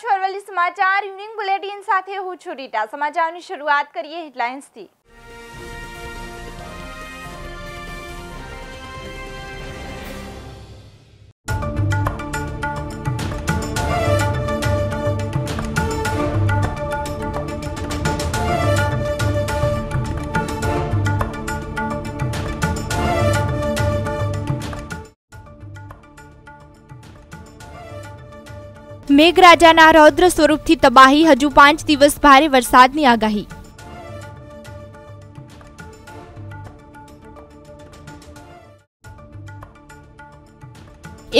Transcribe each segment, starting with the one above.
છો અરવલ્લી સમાચાર evening bulletin સાથે હું છું રીટા. સમાચારની શરૂઆત કરીએ હેડલાઇન્સથી મેઘરાજાના રૌદ્ર સ્વરૂપથી તબાહી. હજુ પાંચ દિવસ ભારે વરસાદની આગાહી.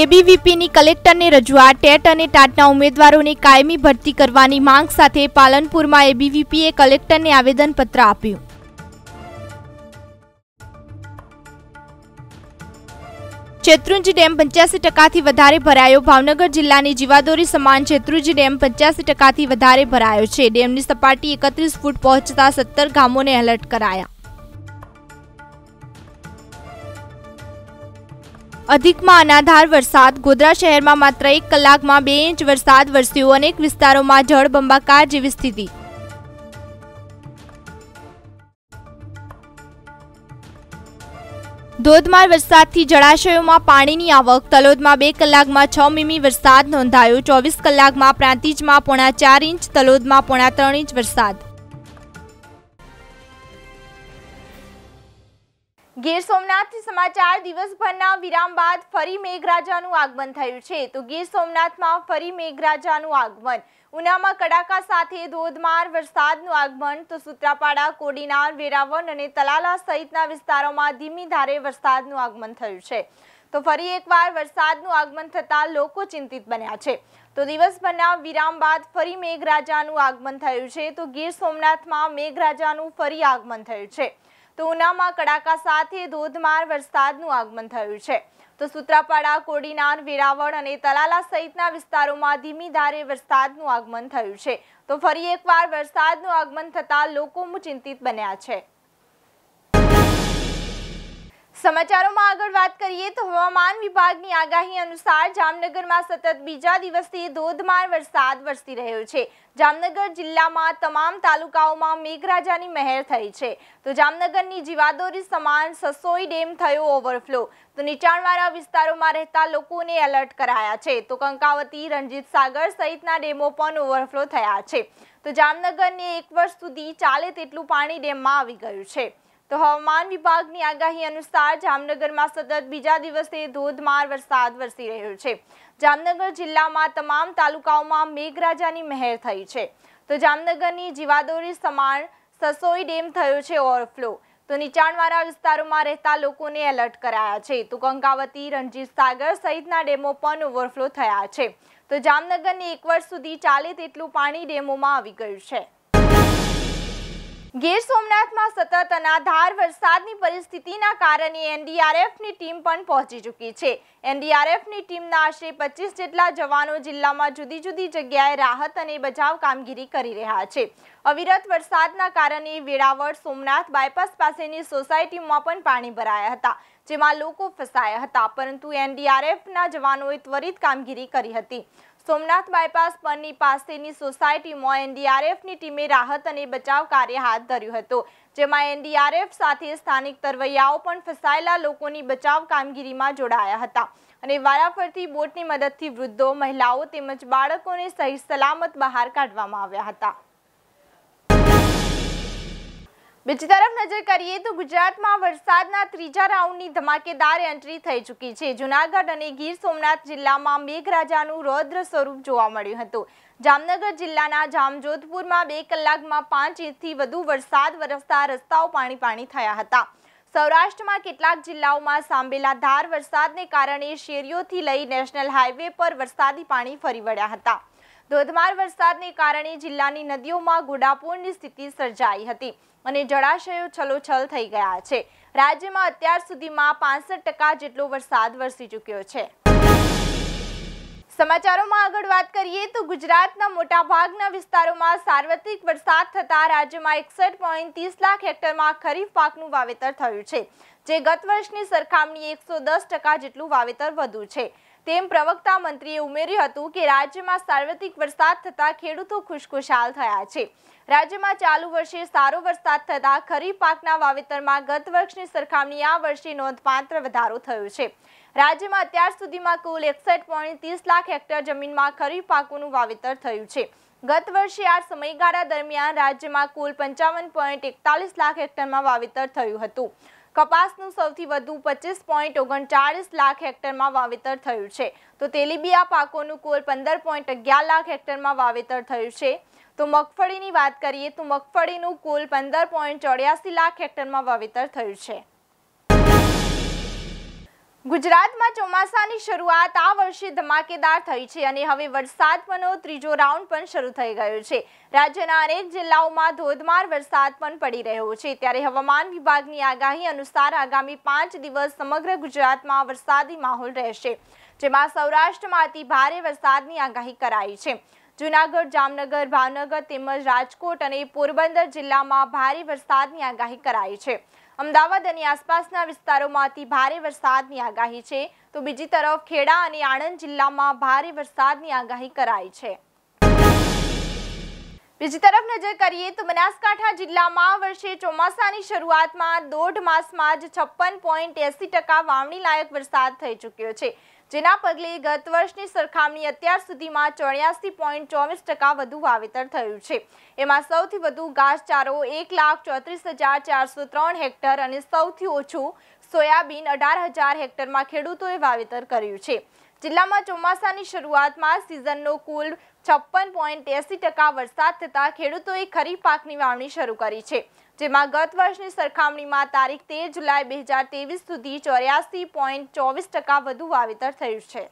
એબીવીપીની કલેક્ટરને રજૂઆત. ટેટ અને ટાટના ઉમેદવારોને કાયમી ભરતી કરવાની માંગ સાથે પાલનપુરમાં એબીવીપીએ કલેક્ટરને આવેદનપત્ર આપ્યું. શેત્રુંજી ડેમ પંચ્યાસી ટકાથી વધારે ભરાયો. ભાવનગર જિલ્લાની જીવાદોરી સમાન શેત્રુંજી ડેમ પંચ્યાસી ટકાથી વધારે ભરાયો છે. ડેમની સપાટી એકત્રીસ ફૂટ પહોંચતા સત્તર ગામોને એલર્ટ કરાયા. અધિકમાં અનાધાર વરસાદ. ગોધરા શહેરમાં માત્ર એક કલાકમાં બે ઇંચ વરસાદ વરસ્યો. અનેક વિસ્તારોમાં જળબંબાકાર જેવી સ્થિતિ. ધોધમાર વરસાદથી જળાશયોમાં પાણીની આવક. તલોદમાં બે કલાકમાં છ મીમી વરસાદ નોંધાયો. ચોવીસ કલાકમાં પ્રાંતિજમાં પોણા ચાર ઇંચ, તલોદમાં પોણા ત્રણ ઇંચ વરસાદ. ગીર સોમનાથથી સમાચાર, દિવસભરના વિરામ બાદ ફરી મેઘરાજાનું આગમન થયું છે. તો ગીર સોમનાથમાં ફરી મેઘરાજાનું આગમન. ઉનામાં કડાકા સાથે ધોધમાર વરસાદનું આગમન. તો સુત્રાપાડા, કોડીનાર, વેરાવળ અને તલાલા સહિતના વિસ્તારોમાં ધીમી ધારે વરસાદનું આગમન થયું છે. તો ફરી એકવાર વરસાદનું આગમન થતાં લોકો ચિંતિત બન્યા છે. તો દિવસભરના વિરામ બાદ ફરી મેઘરાજાનું આગમન થયું છે. તો ગીર સોમનાથમાં મેઘરાજાનું ફરી આગમન થયું છે. તો ઉનામાં કડાકા સાથે ધોધમાર વરસાદનું આગમન થયું છે. તો સુત્રાપાડા, કોડીનાર, વેરાવળ અને તલાલા સહિતના વિસ્તારોમાં ધીમી ધારે વરસાદનું આગમન થયું છે. તો ફરી એકવાર વરસાદનું આગમન થતાં લોકો ચિંતિત બન્યા છે. સમાચારોમાં આગળ વાત કરીએ તો હવામાન વિભાગની આગાહી અનુસાર જામનગરમાં સતત બીજા દિવસથી ધોધમાર વરસાદ વરસી રહ્યો છે. જામનગર જિલ્લામાં તમામ તાલુકાઓમાં મેઘરાજાની મહેર થઈ છે. તો જામનગરની જીવાદોરી સમાન સસોઈ ડેમ થયો ઓવરફ્લો. તો નીચાણવાળા વિસ્તારોમાં રહેતા લોકોને એલર્ટ કરાયા છે. તો કંકાવતી, રણજીત સાગર સહિતના ડેમો પણ ઓવરફ્લો થયા છે. તો જામનગરને એક વર્ષ સુધી ચાલે તેટલું પાણી ડેમમાં આવી ગયું છે. તો હવામાન વિભાગની આગાહી અનુસાર જામનગરમાં સતત બીજા દિવસે ધોધમાર વરસાદ વરસી રહ્યો છે. જામનગર જિલ્લામાં તમામ તાલુકાઓમાં મેઘરાજાની મહેર થઈ છે. તો જામનગરની જીવાદોરી સમાન સસોઈ ડેમ થયો છે ઓવરફ્લો. તો નીચાણવાળા વિસ્તારોમાં રહેતા લોકોને એલર્ટ કરાયા છે. તો કંકાવતી રણજીત સાગર સહિતના ડેમો પણ ઓવરફ્લો થયા છે. તો જામનગરની એક વર્ષ સુધી ચાલે તેટલું પાણી ડેમોમાં આવી ગયું છે. ગીર સોમનાથમાં સતત અનાધાર વરસાદની પરિસ્થિતિના કારણે એનડીઆરએફની ટીમ પણ પહોંચી ચૂકી છે. એનડીઆરએફની ટીમના આશરે પચીસ જેટલા જવાનો જિલ્લામાં જુદી જુદી જગ્યાએ રાહત અને બચાવ કામગીરી કરી રહ્યા છે. અવિરત વરસાદના કારણે વેળાવળ સોમનાથ બાયપાસ પાસેની સોસાયટીમાં પણ પાણી ભરાયા હતા, જેમાં લોકો ફસાયા હતા, પરંતુ એનડીઆરએફના જવાનોએ ત્વરિત કામગીરી કરી હતી. સોમનાથ બાયપાસ પરની પાસેની સોસાયટીમાં એનડીઆરએફની ટીમે રાહત અને બચાવ કાર્ય હાથ ધર્યું હતું. જેમાં એનડીઆરએફ સાથે સ્થાનિક તરવૈયાઓ પણ ફસાયેલા લોકોની બચાવ કામગીરીમાં જોડાયા હતા. અને વારાફરતી બોટની મદદથી વૃદ્ધો, મહિલાઓ તેમજ બાળકોને સહી સલામત બહાર કાઢવામાં આવ્યા હતા. બીજી તરફ નજર કરીએ તો ગુજરાતમાં વરસાદના ત્રીજા રાઉન્ડની ધમાકેદાર એન્ટ્રી થઈ ચૂકી છે. જુનાગઢ અને ગીર સોમનાથ જિલ્લામાં મેઘરાજાનું રૌદ્ર સ્વરૂપ જોવા મળ્યું હતું. જામનગર જિલ્લાના જામજોધપુરમાં બે કલાકમાં પાંચ ઇંચથી વધુ વરસાદ વરસતા રસ્તાઓ પાણી પાણી થયા હતા. સૌરાષ્ટ્રમાં કેટલાક જિલ્લાઓમાં સાંભેલા ધાર વરસાદને કારણે શેરીઓથી લઈ નેશનલ હાઈવે પર વરસાદી પાણી ફરી વળ્યા હતા. ધોધમાર વરસાદને કારણે જિલ્લાની નદીઓમાં ઘોડાપૂરની સ્થિતિ સર્જાઈ હતી. અને જળાશયો છલોછલ થઈ ગયા છે. રાજ્યમાં અત્યાર સુધીમાં પાસઠ ટકા જેટલો વરસાદ વરસી ચૂક્યો છે. સમાચારોમાં આગળ વાત કરીએ તો ગુજરાતના મોટાભાગના વિસ્તારોમાં સાર્વત્રિક વરસાદ થતાં રાજ્યમાં એકસઠ પોઈન્ટ ત્રીસ લાખ હેક્ટરમાં ખરીફ પાકનું વાવેતર થયું છે. જે ગત વર્ષની સરખામણીએ એકસો દસ ટકા જેટલું વાવેતર વધુ છે. તેમ પ્રવક્તા મંત્રીએ ઉમેર્યું હતું કે રાજ્યમાં સાર્વત્રિક વરસાદ થતાં ખેડૂતો ખુશખુશાલ થયા છે. રાજ્યમાં ચાલુ વર્ષે સારો વરસાદ થતાં ખરીફ પાકના વાવેતરમાં ગત વર્ષની સરખામણી આ વર્ષે નોંધપાત્ર વધારો થયો છે. રાજ્યમાં અત્યાર સુધીમાં કુલ એકસઠ પોઈન્ટ ત્રીસ લાખ હેક્ટર જમીનમાં ખરીફ પાકોનું વાવેતર થયું છે. ગત વર્ષે આ સમયગાળા દરમિયાન રાજ્યમાં કુલ પંચાવન પોઈન્ટ એકતાલીસ લાખ હેક્ટરમાં વાવેતર થયું હતું. કપાસનું સૌથી વધુ પચીસ પોઈન્ટ ઓગણચાળીસ લાખ હેક્ટરમાં વાવેતર થયું છે. તો તેલીબિયા પાકોનું કુલ પંદર પોઈન્ટ અગિયાર લાખ હેક્ટરમાં વાવેતર થયું છે. તો મગફળીની વાત કરીએ તો મગફળીનું કુલ પંદર પોઈન્ટ ચોર્યાસી લાખ હેક્ટરમાં વાવેતર થયું છે. ગુજરાતમાં ચોમાસાની શરૂઆત આ વર્ષે ધમાકેદાર થઈ છે અને હવે વરસાદનો ત્રીજો રાઉન્ડ પણ શરૂ થઈ ગયો છે. રાજ્યના અનેક જિલ્લાઓમાં ધોધમાર વરસાદ પણ પડી રહ્યો છે. ત્યારે હવામાન વિભાગની આગાહી અનુસાર આગામી પાંચ દિવસ સમગ્ર ગુજરાતમાં વરસાદી માહોલ રહેશે, જેમાં સૌરાષ્ટ્રમાં અતિ ભારે વરસાદની આગાહી કરાઈ છે. જૂનાગઢ, જામનગર, ભાવનગર તેમજ રાજકોટ અને પોરબંદર જિલ્લામાં ભારે વરસાદની આગાહી કરાઈ છે. અમદાવાદ અને આસપાસના વિસ્તારોમાં અતિ ભારે વરસાદની આગાહી છે. તો બીજી તરફ ખેડા અને આણંદ જિલ્લામાં ભારે વરસાદની આગાહી કરાઈ છે. બીજી તરફ નજર કરીએ તો બનાસકાંઠા જિલ્લામાં વર્ષે ચોમાસાની શરૂઆતમાં દોઢ માસમાં જ છપ્પન પોઈન્ટ એસી ટકા વાવણી લાયક વરસાદ થઈ ચૂક્યો છે. જેના પગલે ગત વર્ષની સરખામણી અત્યાર સુધીમાં ચોર્યાસી પોઈન્ટ ચોવીસ ટકા વધુ વાવેતર થયું છે. એમાં સૌથી વધુ ઘાસચારો એક લાખ ચોત્રીસ હજાર ચારસો ત્રણ હેક્ટર અને સૌથી ઓછું સોયાબીન અઢાર હજાર હેક્ટરમાં ખેડૂતોએ વાવેતર કર્યું છે. જિલ્લામાં ચોમાસાની શરૂઆતમાં સિઝનનો કુલ છપ્પન પોઈન્ટ એસી ટકા વરસાદ થતાં ખેડૂતોએ ખરીફ પાકની વાવણી શરૂ કરી છે, જેમાં ગત વર્ષની સરખામણીમાં તારીખ તેર જુલાઈ બે હજાર ત્રેવીસ સુધી ચોર્યાસી પોઈન્ટ ચોવીસ ટકા વધુ વાવેતર થયું છે.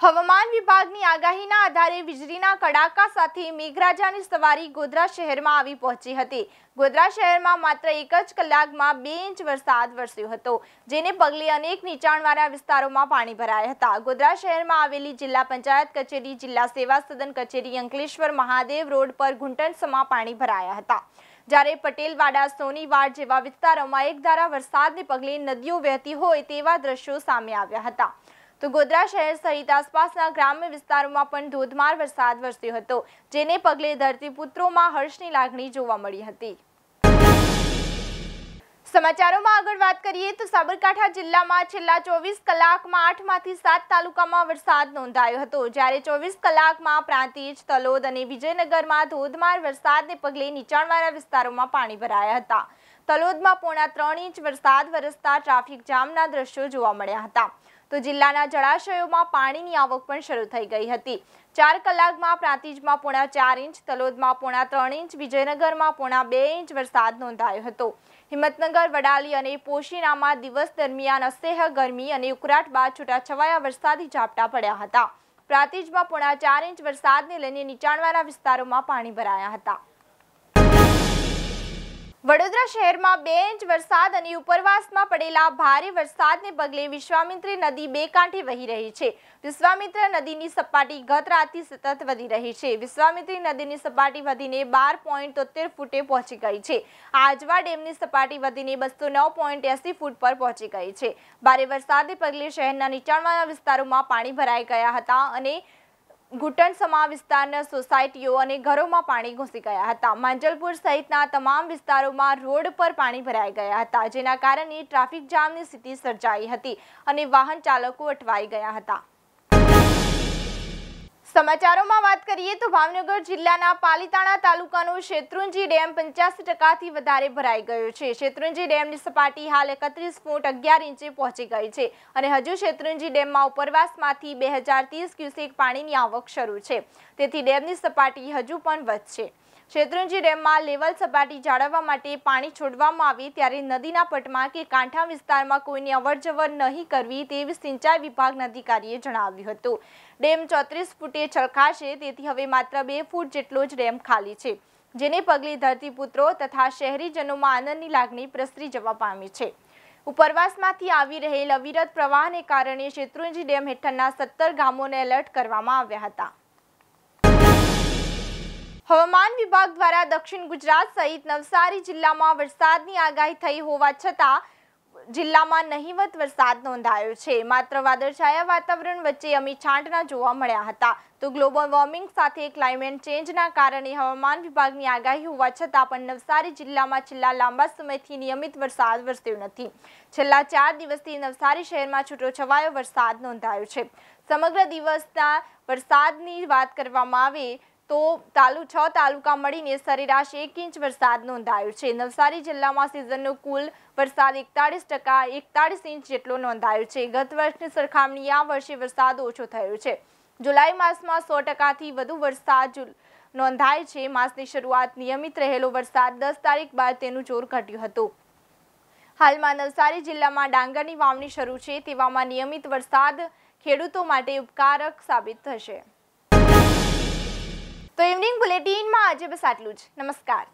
હવામાન વિભાગની આગાહીના આધારે વીજળીના કડાકા સાથે મેઘરાજાની સવારી ગોધરા શહેરમાં આવી પહોંચી હતી. ગોધરા શહેરમાં માત્ર એક જ કલાકમાં બે ઇંચ વરસાદ વરસ્યો હતો, જેને પગલે અનેક નીચાણવાળા વિસ્તારોમાં પાણી ભરાયા હતા. ગોધરા શહેરમાં આવેલી જિલ્લા પંચાયત કચેરી, જિલ્લા સેવા સદન કચેરી, અંકલેશ્વર મહાદેવ રોડ પર ઘૂંટણસમાં પાણી ભરાયા હતા. જ્યારે પટેલવાડા, સોનીવાડ જેવા વિસ્તારોમાં એકધારા વરસાદને પગલે નદીઓ વહેતી હોય તેવા દ્રશ્યો સામે આવ્યા હતા. તો ગોધરા શહેર સહિત આસપાસના ગ્રામ્ય વિસ્તારોમાં પણ ધોધમાર વરસાદ વરસ્યો હતો, જેને પગલે ધરતીપુત્રોમાં હર્ષની લાગણી જોવા મળી હતી. સમાચારોમાં આગળ વાત કરીએ તો સાબરકાંઠા જિલ્લામાં છેલ્લા ચોવીસ કલાકમાં આઠમાંથી સાત તાલુકામાં વરસાદ નોંધાયો હતો, જ્યારે ચોવીસ કલાકમાં પ્રાંતિજ, તલોદ અને વિજયનગરમાં ધોધમાર વરસાદને પગલે નીચાણવાળા વિસ્તારોમાં પાણી ભરાયા હતા. તલોદમાં પોણા ત્રણ ઇંચ વરસાદ વરસતા ટ્રાફિક જામના દ્રશ્યો જોવા મળ્યા હતા. તો જિલ્લાના જળાશયોમાં પાણીની આવક પણ શરૂ થઈ ગઈ હતી. ચાર કલાકમાં પ્રાંતિજમાં પોણા ચાર ઇંચ, તલોદમાં પોણા ત્રણ ઇંચ, વિજયનગરમાં પોણા બે ઇંચ વરસાદ નોંધાયો હતો. હિંમતનગર, વડાલી અને પોશીનામાં દિવસ દરમિયાન અસહ્ય ગરમી અને ઉકળાટ બાદ છૂટાછવાયા વરસાદી ઝાપટા પડ્યા હતા. પ્રાંતિજમાં પોણા ચાર ઇંચ વરસાદને લઈને નીચાણવાળા વિસ્તારોમાં પાણી ભરાયા હતા. વડોદરા શહેરમાં બે ઇંચ વરસાદ અને ઉપરવાસમાં પડેલા ભારે વરસાદને પગલે વિશ્વામિત્રી નદી બે કાંઠે વહી રહી છે. વિશ્વામિત્ર નદીની સપાટી ગત રાતથી સતત વધી રહી છે. વિશ્વામિત્રી નદીની સપાટી વધીને બાર પોઈન્ટ તોતેર ફૂટે પહોંચી ગઈ છે. આજવા ડેમની સપાટી વધીને બસો નવ પોઈન્ટ એસી ફૂટ પર પહોંચી ગઈ છે. ભારે વરસાદને પગલે શહેરના નીચાણવાળા વિસ્તારોમાં પાણી ભરાઈ ગયા હતા અને ઘૂંટણસમા વિસ્તારના સોસાયટીઓ અને ઘરોમાં પાણી ઘૂસી ગયા હતા. માંજલપુર સહિતના તમામ વિસ્તારોમાં રોડ પર પાણી ભરાઈ ગયા હતા, જેના કારણે ટ્રાફિક જામની સ્થિતિ સર્જાઈ હતી અને વાહન ચાલકો અટવાઈ ગયા હતા. સમાચારોમાં વાત કરીએ તો ભાવનગર જિલ્લાના પાલીતાણા તાલુકાનો શેત્રુંજી ડેમ પંચ્યાસી ટકાથી વધારે ભરાઈ ગયો છે. શેત્રુંજી ડેમની સપાટી હાલ એકત્રીસ ફૂટ અગિયાર ઇંચે પહોંચી ગઈ છે અને હજુ શેત્રુંજી ડેમમાં ઉપરવાસમાંથી બે હજાર ક્યુસેક પાણીની આવક શરૂ છે. તેથી ડેમની સપાટી હજુ પણ વધશે. શેત્રુંજી ડેમમાં લેવલ સપાટી જાળવવા માટે પાણી છોડવામાં આવે ત્યારે નદીના પટમાં કે કાંઠા વિસ્તારમાં કોઈની અવરજવર નહીં કરવી તેવી સિંચાઈ વિભાગના અધિકારીએ જણાવ્યું હતું. ડેમ ચોત્રીસ ફૂટે છલકાશે, તેથી હવે માત્ર બે ફૂટ જેટલો જ ડેમ ખાલી છે, જેને પગલે ધરતીપુત્રો તથા શહેરીજનોમાં આનંદની લાગણી પ્રસરી જવા પામી છે. ઉપરવાસમાંથી આવી રહેલ અવિરત પ્રવાહને કારણે શેત્રુંજી ડેમ હેઠળના સત્તર ગામોને એલર્ટ કરવામાં આવ્યા હતા. હવામાન વિભાગ દ્વારા દક્ષિણ ગુજરાત સહિત નવસારી જિલ્લામાં વરસાદની આગાહી થઈ હોવા છતાં જિલ્લામાં નહિવત વરસાદ નોંધાયો છે. માત્ર વાદળછાયા વાતાવરણ વચ્ચે અમી છાંટના જોવા મળ્યા હતા. તો ગ્લોબલ વોર્મિંગ સાથે ક્લાઇમેટ ચેન્જના કારણે હવામાન વિભાગની આગાહી હોવા છતાં પણ નવસારી જિલ્લામાં છેલ્લા લાંબા સમયથી નિયમિત વરસાદ વરસ્યો નથી. છેલ્લા ચાર દિવસથી નવસારી શહેરમાં છૂટોછવાયો વરસાદ નોંધાયો છે. સમગ્ર દિવસના વરસાદની વાત કરવામાં આવે તો તાલુ છ તાલુકા મળીને સરેરાશ એક ઇંચ વરસાદ નોંધાયો છે. નવસારી જિલ્લામાં સિઝનનો કુલ વરસાદ એકતાળીસ ટકા એકતાળીસ ઇંચ જેટલો નોંધાયો છે. ગત વર્ષની સરખામણીએ આ વર્ષે વરસાદ ઓછો થયો છે. જુલાઈ માસમાં સો ટકાથી વધુ વરસાદ નોંધાય છે. માસની શરૂઆત નિયમિત રહેલો વરસાદ દસ તારીખ બાદ તેનું જોર ઘટ્યું હતું. હાલમાં નવસારી જિલ્લામાં ડાંગરની વાવણી શરૂ છે. તેવામાં નિયમિત વરસાદ ખેડૂતો માટે ઉપકારક સાબિત થશે. તો ઇવનિંગ બુલેટિનમાં આજે બસ આટલું જ. નમસ્કાર.